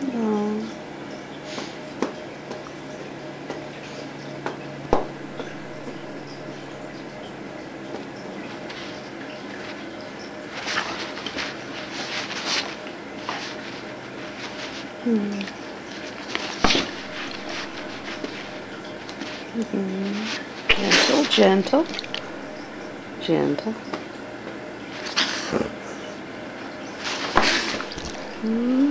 Mm. Hmm. Gentle, gentle, gentle. Mm.